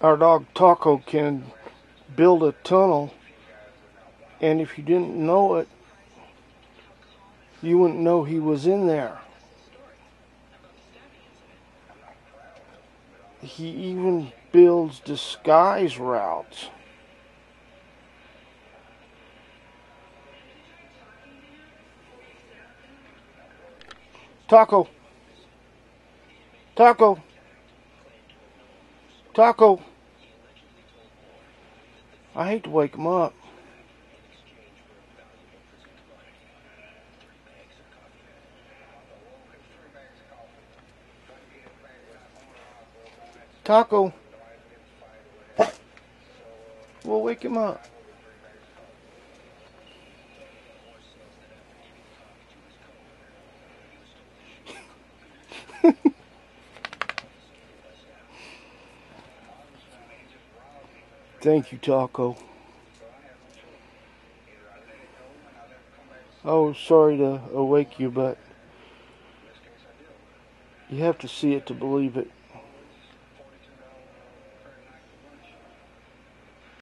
our dog Taco can build a tunnel, and if you didn't know it, you wouldn't know he was in there. He even builds disguise routes. Taco. Taco. Taco. I hate to wake him up. Taco. We'll wake him up. Thank you, Taco. Oh, sorry to awake you, but you have to see it to believe it.